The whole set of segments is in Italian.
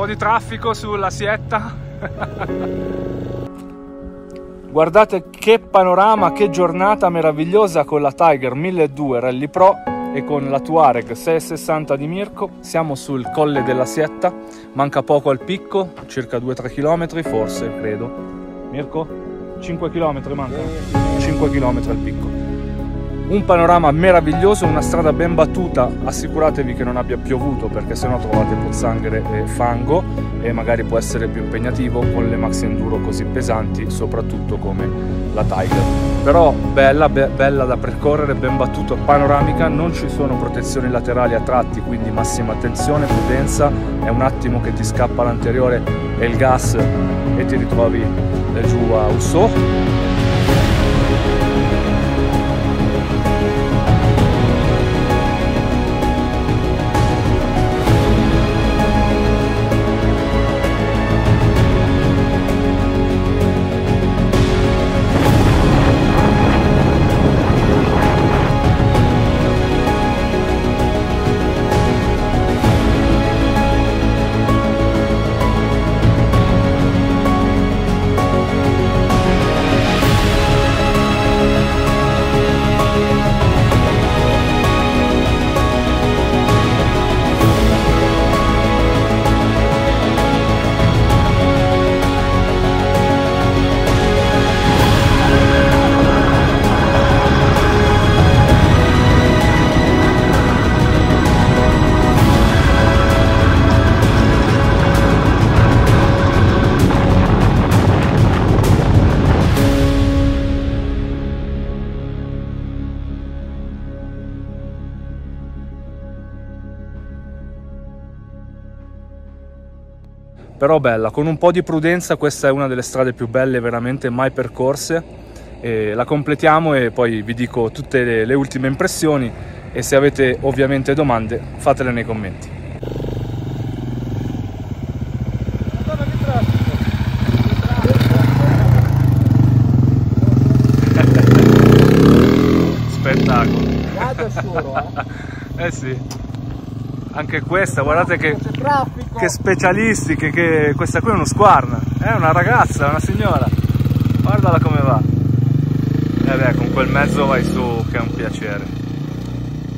po' di traffico sulla Sietta. Guardate che panorama, che giornata meravigliosa con la Tiger 1200 Rally Pro e con la Tuareg 660 di Mirko. Siamo sul colle della Sietta, manca poco al picco, circa 2-3 km forse, credo. Mirko? 5 km manca? 5 km al picco. Un panorama meraviglioso, una strada ben battuta, assicuratevi che non abbia piovuto perché sennò trovate pozzanghere e fango e magari può essere più impegnativo con le maxi enduro così pesanti, soprattutto come la Tiger. Però bella, be bella da percorrere, ben battuto, panoramica, non ci sono protezioni laterali a tratti, quindi massima attenzione, prudenza, è un attimo che ti scappa l'anteriore e il gas e ti ritrovi giù a Usso però bella, con un po' di prudenza questa è una delle strade più belle veramente mai percorse, e la completiamo e poi vi dico tutte le, le ultime impressioni e se avete ovviamente domande fatele nei commenti. Spettacolo. eh? eh sì anche questa guardate che, che specialisti che, questa qui è uno squarna è una ragazza, una signora. Guardala come va. E beh con quel mezzo vai su che è un piacere.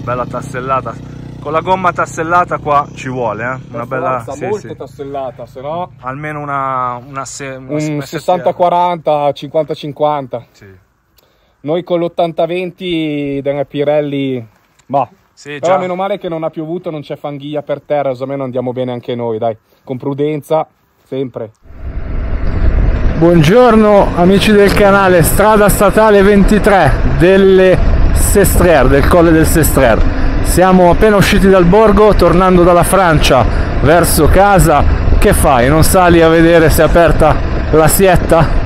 Bella tassellata. Con la gomma tassellata qua ci vuole eh? una bella sì, molto sì. tassellata se no almeno una, una, se, una un 60-40 50-50 sì. noi con l'80-20 della Pirelli ma sì, Però già. meno male che non ha piovuto, non c'è fanghia per terra, così almeno andiamo bene anche noi, dai. Con prudenza, sempre. Buongiorno amici del canale, strada statale 23 delle Sestrer, del colle del Sestrer. Siamo appena usciti dal borgo, tornando dalla Francia verso casa. Che fai? Non sali a vedere se è aperta la sietta?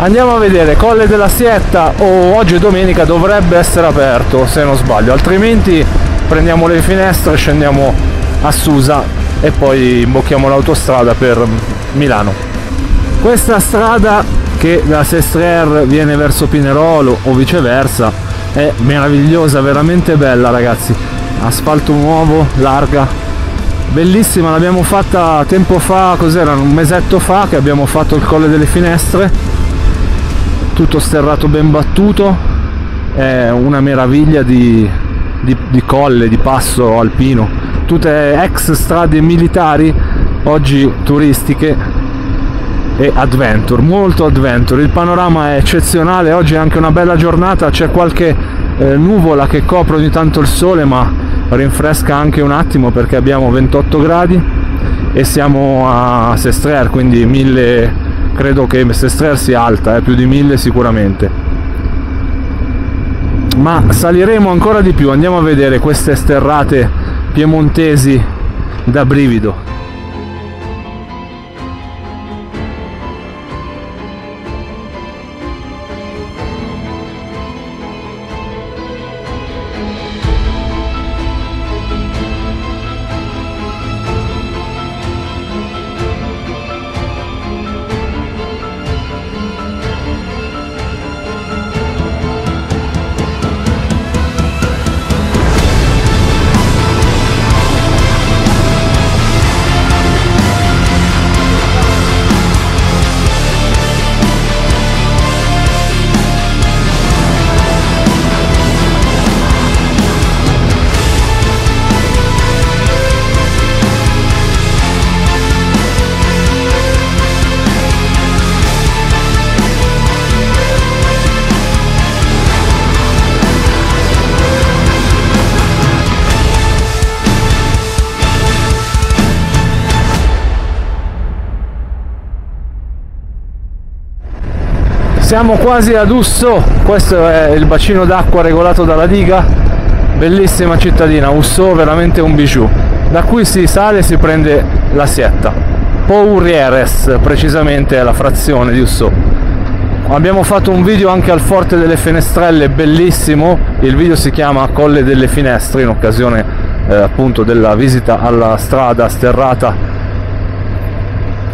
Andiamo a vedere Colle della Sietta o oggi è domenica dovrebbe essere aperto se non sbaglio altrimenti prendiamo le finestre scendiamo a Susa e poi imbocchiamo l'autostrada per Milano. Questa strada che da Sestrer viene verso Pinerolo o viceversa è meravigliosa veramente bella ragazzi. Asfalto nuovo larga bellissima l'abbiamo fatta tempo fa cos'era un mesetto fa che abbiamo fatto il colle delle finestre tutto sterrato ben battuto. È una meraviglia di, di, di colle, di passo alpino. Tutte ex strade militari oggi turistiche e adventure, molto adventure. Il panorama è eccezionale oggi è anche una bella giornata. C'è qualche eh, nuvola che copre ogni tanto il sole ma rinfresca anche un attimo perché abbiamo 28 gradi e siamo a Sestrer quindi 1000 credo che Mestestrer sia alta, eh, più di 1000 sicuramente. Ma saliremo ancora di più, andiamo a vedere queste sterrate piemontesi da brivido. Siamo quasi ad Usso. Questo è il bacino d'acqua regolato dalla diga. Bellissima cittadina Usso veramente un bijou. Da qui si sale e si prende la sietta. Pourrieres precisamente è la frazione di Usso. Abbiamo fatto un video anche al Forte delle Fenestrelle bellissimo. Il video si chiama Colle delle Finestre in occasione eh, appunto della visita alla strada sterrata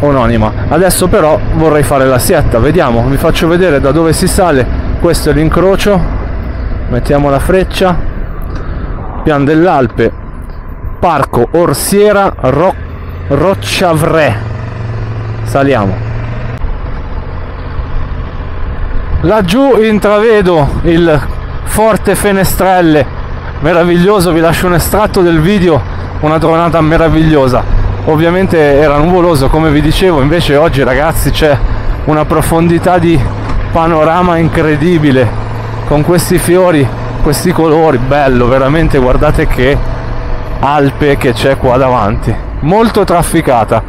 omonima adesso però vorrei fare la sietta vediamo. Vi faccio vedere da dove si sale. Questo è l'incrocio. Mettiamo la freccia. Pian dell'Alpe. Parco Orsiera Ro- Rocciavre. Saliamo. Laggiù intravedo il forte Fenestrelle. Meraviglioso vi lascio un estratto del video. Una tronata meravigliosa ovviamente era nuvoloso come vi dicevo invece oggi ragazzi c'è una profondità di panorama incredibile. Con questi fiori questi colori bello veramente guardate che Alpe che c'è qua davanti. Molto trafficata.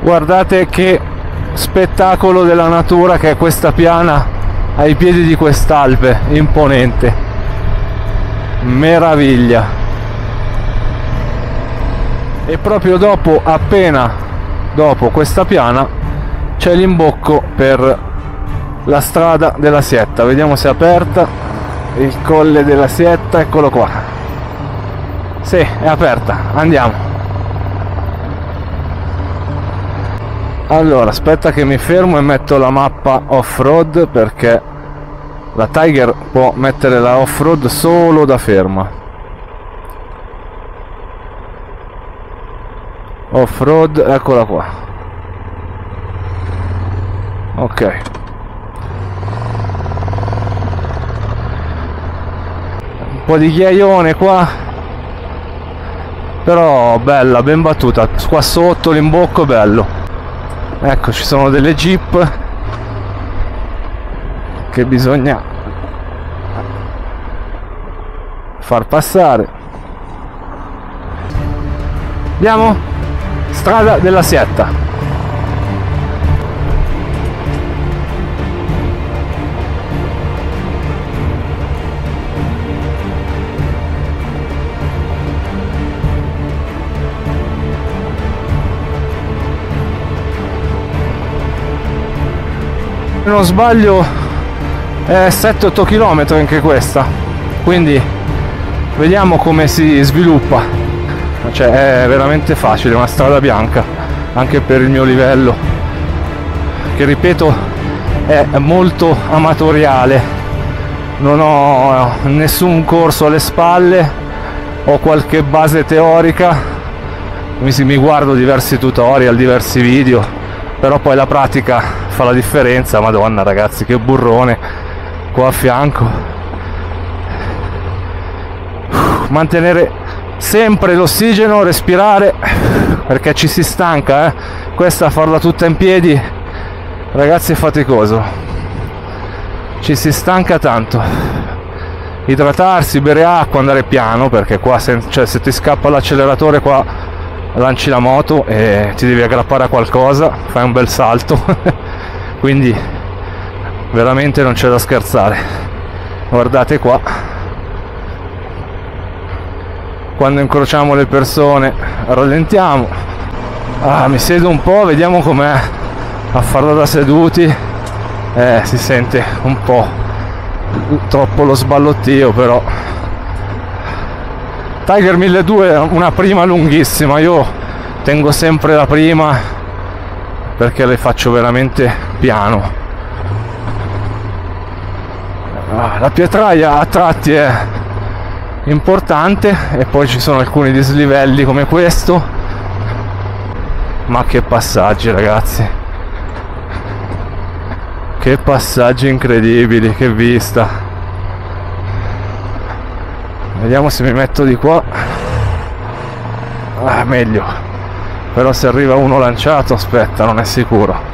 Guardate che spettacolo della natura che è questa piana ai piedi di quest'Alpe imponente. Meraviglia e proprio dopo appena dopo questa piana c'è l'imbocco per la strada della Sietta. Vediamo se è aperta. Il colle della Sietta eccolo qua. Sì è aperta. Andiamo. Allora aspetta che mi fermo e metto la mappa off road perché la Tiger può mettere la off road solo da ferma off road eccola qua. Ok. Un po' di ghiaione qua. Però bella ben battuta. Qua sotto l'imbocco bello. Ecco ci sono delle jeep che bisogna far passare. Andiamo strada della Sietta. Se non sbaglio è 7-8 km anche questa, quindi vediamo come si sviluppa cioè è veramente facile, una strada bianca, anche per il mio livello, che ripeto è molto amatoriale, non ho nessun corso alle spalle, ho qualche base teorica, mi, guardo diversi tutorial, diversi video, però poi la pratica fa la differenza, madonna ragazzi che burrone qua a fianco. Mantenere sempre l'ossigeno, respirare perché ci si stanca, eh? questa farla tutta in piedi ragazzi è faticoso, ci si stanca tanto, idratarsi, bere acqua, andare piano perché qua se, cioè, se ti scappa l'acceleratore qua lanci la moto e ti devi aggrappare a qualcosa, fai un bel salto, quindi veramente non c'è da scherzare, guardate qua quando incrociamo le persone rallentiamo. Ah, mi siedo un po' vediamo com'è a farlo da seduti. Eh, si sente un po' troppo lo sballottio però. Tiger 1200 è una prima lunghissima. Io tengo sempre la prima perché le faccio veramente piano. Ah, la pietraia a tratti è importante e poi ci sono alcuni dislivelli come questo. Ma che passaggi ragazzi. Che passaggi incredibili che vista. Vediamo se mi metto di qua. Ah, meglio. Però se arriva uno lanciato aspetta non è sicuro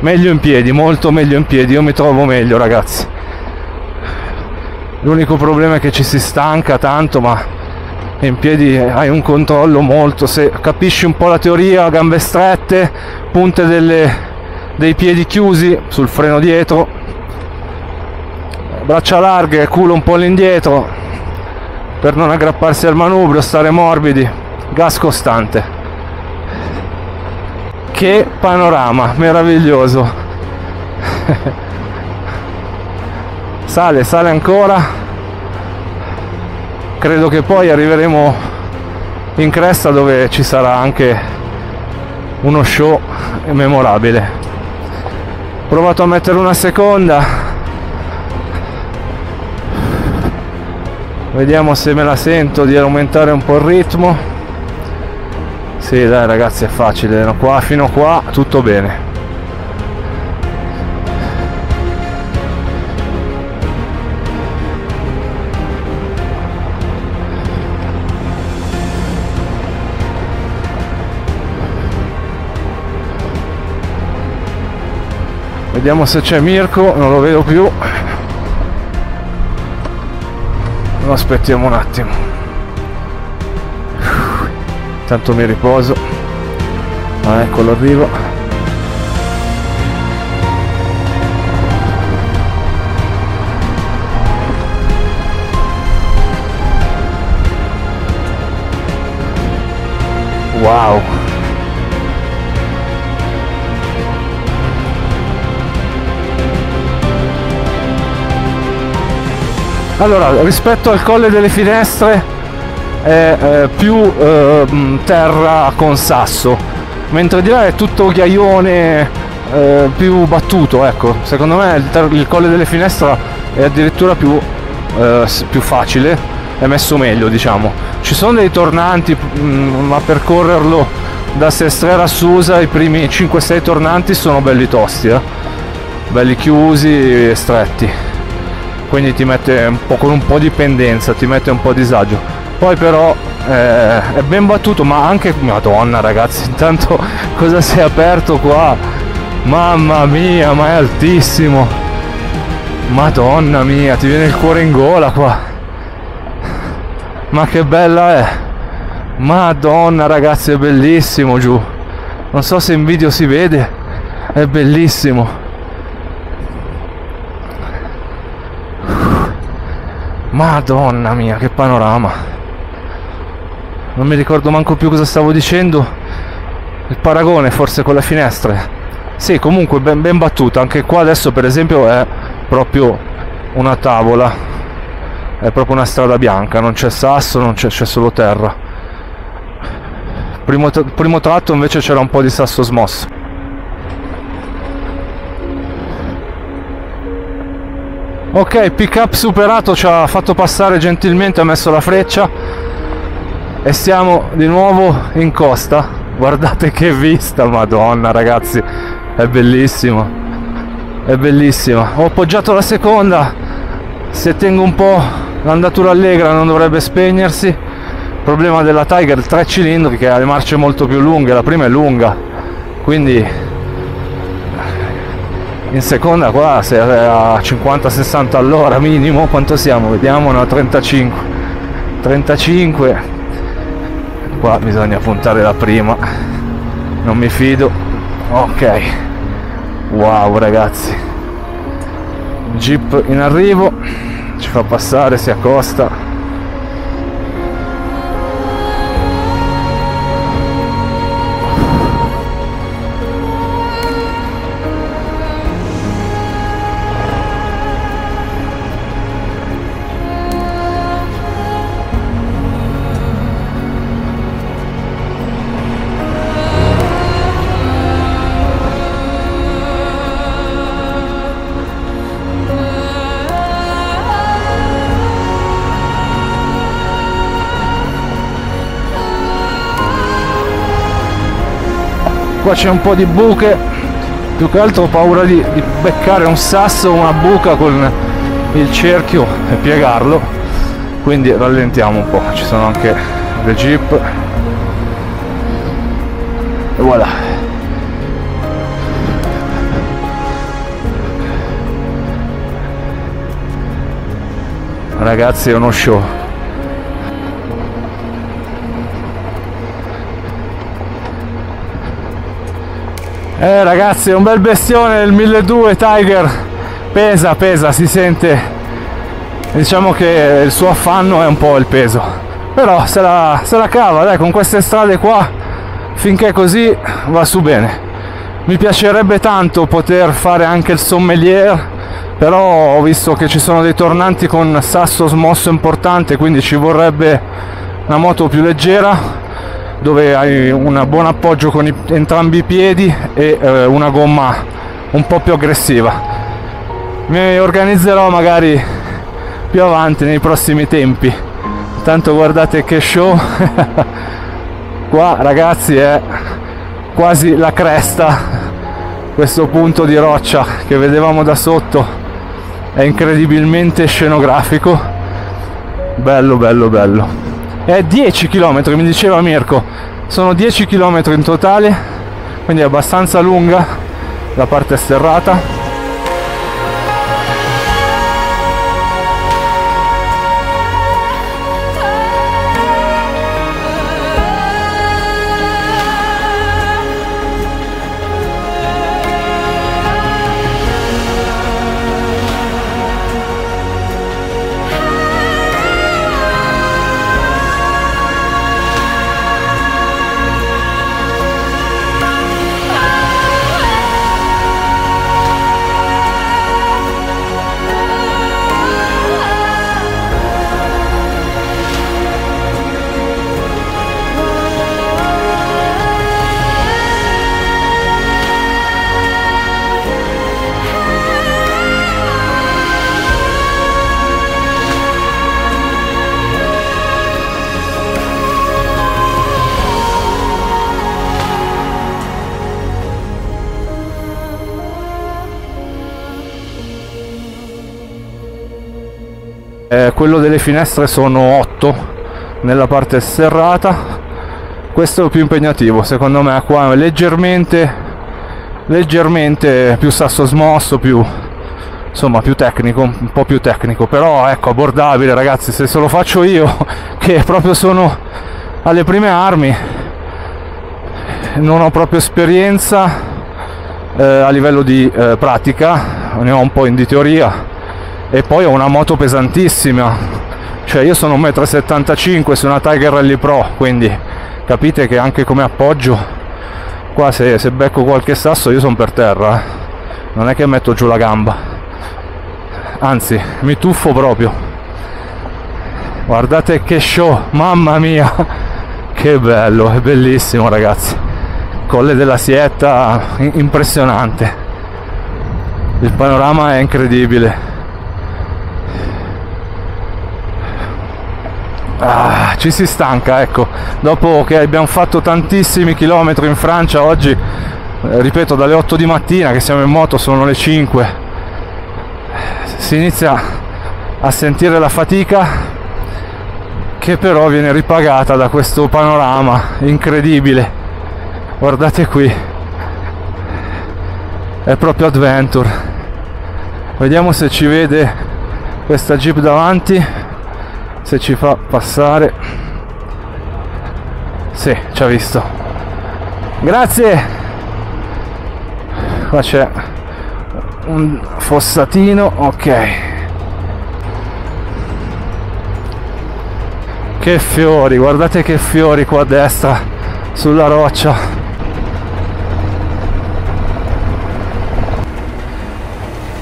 meglio in piedi molto meglio in piedi io mi trovo meglio ragazzi. L'unico problema è che ci si stanca tanto ma in piedi hai un controllo molto. Se capisci un po' la teoria gambe strette punte delle, dei piedi chiusi sul freno dietro braccia larghe culo un po' all'indietro per non aggrapparsi al manubrio stare morbidi gas costante che panorama meraviglioso. Sale sale ancora. Credo che poi arriveremo in cresta dove ci sarà anche uno show memorabile. Ho provato a mettere una seconda. Vediamo se me la sento di aumentare un po' il ritmo sì dai ragazzi è facile, da qua fino a qua tutto bene. Vediamo se c'è Mirko, non lo vedo più. Lo aspettiamo un attimo tanto mi riposo. Ah, eccolo arrivo. Wow. Allora rispetto al colle delle finestre è eh, più eh, terra con sasso mentre di là è tutto ghiaione eh, più battuto ecco. Secondo me il, il, colle delle finestre è addirittura più, eh, più facile è messo meglio diciamo. Ci sono dei tornanti mm, ma percorrerlo da Sestrera a Susa i primi 5-6 tornanti sono belli tosti eh? belli chiusi e stretti. Quindi ti mette un po' con un po' di pendenza ti mette un po' a disagio poi però eh, è ben battuto ma anche madonna ragazzi intanto cosa si è aperto qua? Mamma mia ma è altissimo. Madonna mia ti viene il cuore in gola qua. Ma che bella è. Madonna ragazzi è bellissimo giù. Non so se in video si vede è bellissimo. Madonna mia che panorama non mi ricordo manco più cosa stavo dicendo. Il paragone forse con le finestre. Sì comunque ben, ben battuta. Anche qua adesso per esempio è proprio una tavola. È proprio una strada bianca. Non c'è sasso non c'è, solo terra. Primo, primo tratto invece c'era un po' di sasso smosso. Ok pick up superato. Ci ha fatto passare gentilmente ha messo la freccia e siamo di nuovo in costa. Guardate che vista madonna ragazzi. È bellissima è bellissima ho appoggiato la seconda. Se tengo un po' l'andatura allegra non dovrebbe spegnersi. Problema della Tiger 3 cilindri che ha le marce molto più lunghe. La prima è lunga. Quindi in seconda qua se a 50-60 all'ora minimo quanto siamo? Vediamo no 35 35 qua bisogna puntare la prima. Non mi fido. Ok. Wow ragazzi. Jeep in arrivo. Ci fa passare si accosta qua c'è un po' di buche. Più che altro ho paura di, di beccare un sasso o una buca con il cerchio e piegarlo. Quindi rallentiamo un po' ci sono anche le jeep. E voilà. Ragazzi è uno show eh ragazzi un bel bestione il 1200 Tiger. Pesa pesa si sente. Diciamo che il suo affanno è un po' il peso. Però se la, se la cava dai con queste strade qua finché così va su bene. Mi piacerebbe tanto poter fare anche il sommelier però ho visto che ci sono dei tornanti con sasso smosso importante quindi ci vorrebbe una moto più leggera dove hai un buon appoggio con i, entrambi i piedi e eh, una gomma un po' più aggressiva. Mi organizzerò magari più avanti nei prossimi tempi. Tanto guardate che show. Qua ragazzi è quasi la cresta questo punto di roccia che vedevamo da sotto. È incredibilmente scenografico. Bello bello bello è 10 km mi diceva Mirko. Sono 10 km in totale quindi è abbastanza lunga la parte sterrata eh, quello delle finestre sono 8 nella parte serrata. Questo è il più impegnativo secondo me qua leggermente leggermente più sasso smosso più insomma più tecnico un po' più tecnico. Però ecco abbordabile ragazzi. Se se lo faccio io che proprio sono alle prime armi non ho proprio esperienza eh, a livello di eh, pratica. Ne ho un po' in di teoria e poi ho una moto pesantissima. Cioè io sono 1,75 m su una Tiger Rally Pro quindi capite che anche come appoggio qua se, se becco qualche sasso io sono per terra eh. non è che metto giù la gamba. Anzi mi tuffo proprio. Guardate che show mamma mia. Che bello è bellissimo ragazzi. Colle della sietta impressionante. Il panorama è incredibile Ah, ci si stanca, ecco, dopo che abbiamo fatto tantissimi chilometri in Francia oggi, eh, ripeto, dalle 8 di mattina che siamo in moto sono le 5, si inizia a sentire la fatica che però viene ripagata da questo panorama incredibile. Guardate qui, è proprio adventure. Vediamo se ci vede questa jeep davanti se ci fa passare. Sì ci ha visto. Grazie! Qua c'è un fossatino ok. Che fiori guardate che fiori qua a destra sulla roccia.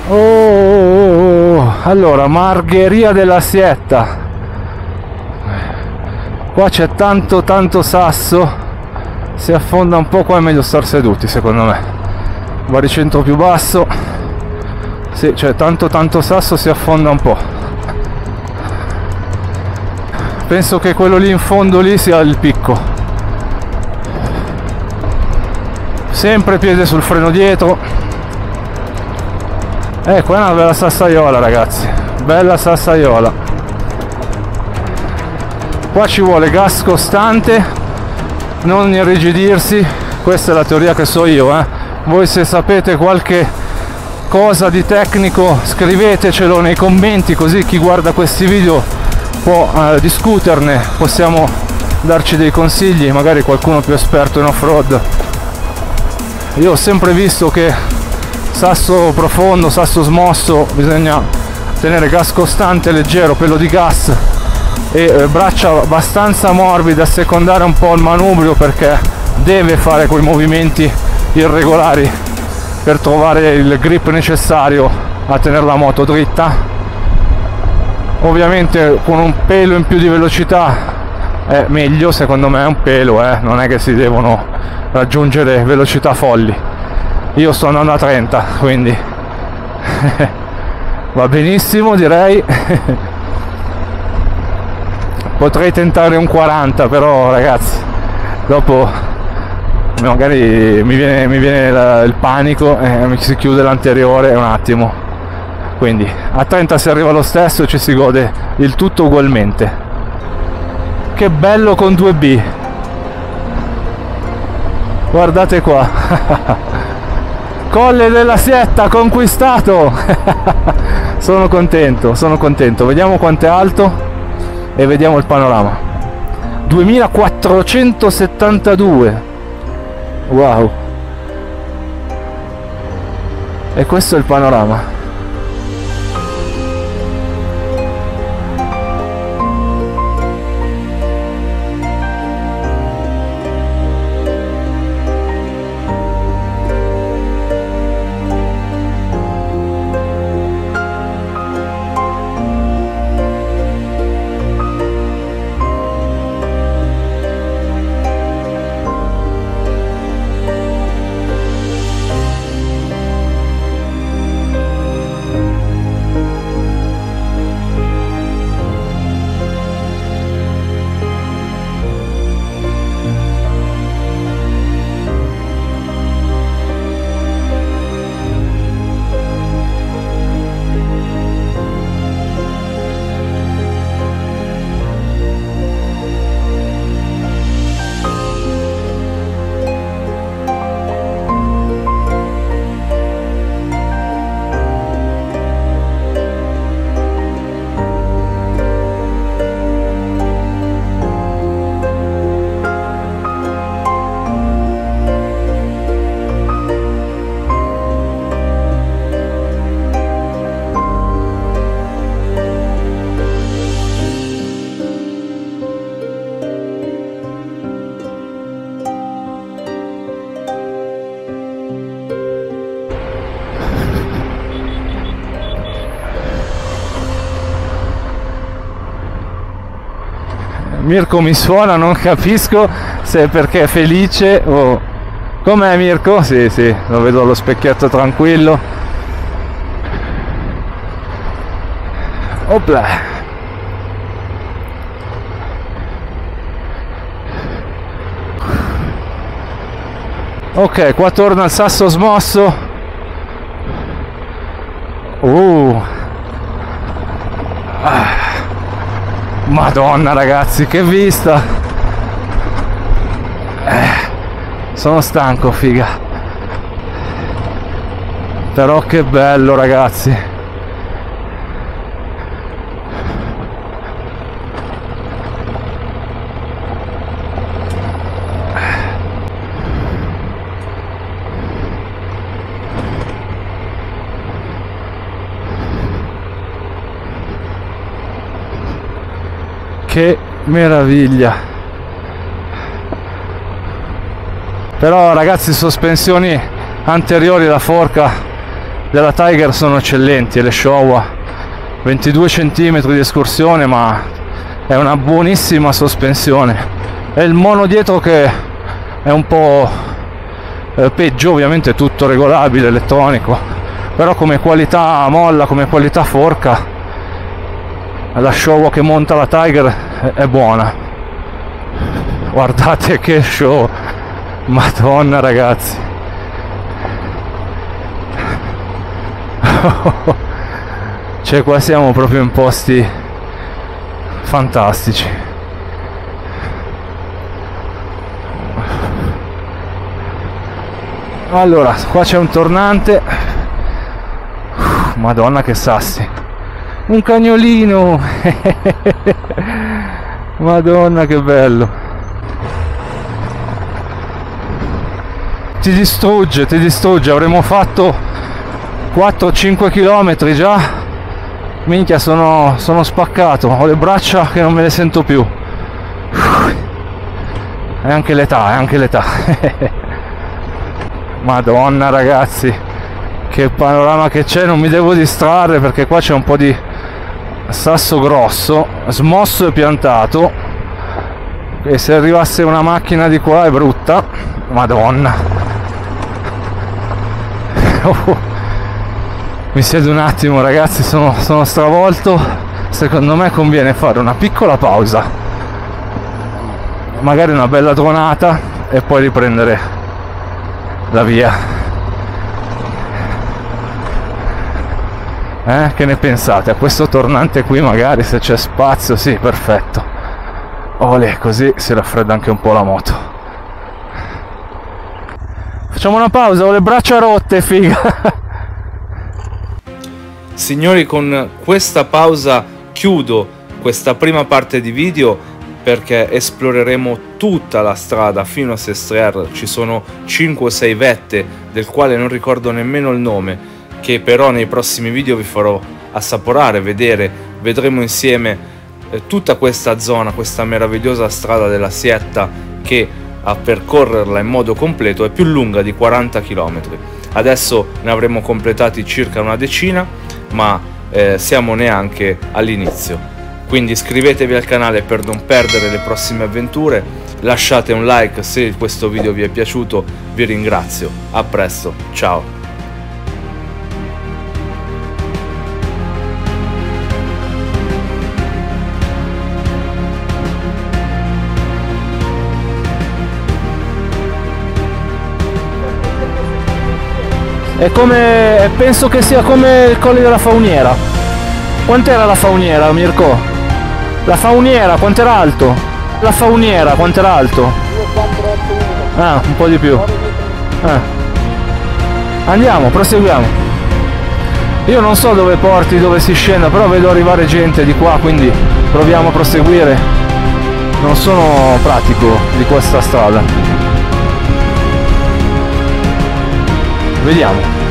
Oh, oh, oh. allora Margheria della Sietta qua c'è tanto tanto sasso. Si affonda un po' qua è meglio star seduti secondo me. Baricentro più basso. Sì c'è tanto tanto sasso si affonda un po' penso che quello lì in fondo lì sia il picco. Sempre piede sul freno dietro. Qua è una bella sassaiola ragazzi. Bella sassaiola qua ci vuole gas costante non irrigidirsi questa è la teoria che so io eh. voi se sapete qualche cosa di tecnico scrivetecelo nei commenti così chi guarda questi video può eh, discuterne, possiamo darci dei consigli, magari qualcuno più esperto in off-road. Io ho sempre visto che sasso profondo, sasso smosso, bisogna tenere gas costante, leggero, pelo di gas e eh, braccia abbastanza morbide a secondare un po' il manubrio perché deve fare quei movimenti irregolari per trovare il grip necessario a tenere la moto dritta ovviamente con un pelo in più di velocità è meglio secondo me un pelo eh? non è che si devono raggiungere velocità folli io sto andando a 30 quindi va benissimo direi potrei tentare un 40 però ragazzi dopo magari mi viene, mi viene la, il panico e mi si chiude l'anteriore un attimo. Quindi a 30 si arriva lo stesso e ci si gode il tutto ugualmente. Che bello con 2B guardate qua. Colle della sietta conquistato! Sono contento sono contento. Vediamo quanto è alto e vediamo il panorama. 2472 wow. E questo è il panorama Mirko mi suona, non capisco se è perché è felice o... Com'è Mirko? Sì, sì, lo vedo allo specchietto tranquillo. Opla! Ok, qua torna il sasso smosso. Uh. Ah. Madonna ragazzi, che vista! Eh, sono stanco, figa. Però che bello ragazzi. che meraviglia. Però ragazzi sospensioni anteriori alla forca della Tiger sono eccellenti le Showa 22 cm di escursione ma è una buonissima sospensione. È il mono dietro che è un po' eh, peggio ovviamente è tutto regolabile elettronico però come qualità molla come qualità forca la show che monta la Tiger è buona. Guardate che show. Madonna ragazzi. Cioè qua siamo proprio in posti fantastici. Allora qua c'è un tornante. Madonna che sassi. Un cagnolino. Madonna che bello. Ti distrugge, ti distrugge. Avremmo fatto 4-5 km già. Minchia, sono, sono spaccato. Ho le braccia che non me le sento più. E anche l'età, è anche l'età. Madonna ragazzi, che panorama che c'è, non mi devo distrarre perché qua c'è un po' di sasso grosso, smosso e piantato. E se arrivasse una macchina di qua è brutta. Madonna. Oh. Mi siedo un attimo ragazzi, sono, sono stravolto. Secondo me conviene fare una piccola pausa magari una bella tuonata e poi riprendere la via eh, che ne pensate? A questo tornante qui magari se c'è spazio sì perfetto. Ole, così si raffredda anche un po' la moto. Facciamo una pausa ho le braccia rotte figa. Signori con questa pausa chiudo questa prima parte di video perché esploreremo tutta la strada fino a Sestriere. Ci sono 5-6 vette del quale non ricordo nemmeno il nome, che però nei prossimi video vi farò assaporare, vedere, vedremo insieme eh, tutta questa zona, questa meravigliosa strada della Sietta che a percorrerla in modo completo è più lunga di 40 km. Adesso ne avremo completati circa una decina, ma eh, siamo neanche all'inizio. Quindi iscrivetevi al canale per non perdere le prossime avventure, lasciate un like se questo video vi è piaciuto, vi ringrazio, a presto, ciao! È come. penso che sia come il Colle della Fauniera. Quant'era la Fauniera, Mirko? La fauniera, quanto era alto? La fauniera, quanto era alto? Ah, un po' di più. Ah. Andiamo, proseguiamo. Io non so dove porti, dove si scenda, però vedo arrivare gente di qua, quindi proviamo a proseguire. Non sono pratico di questa strada. Vediamo.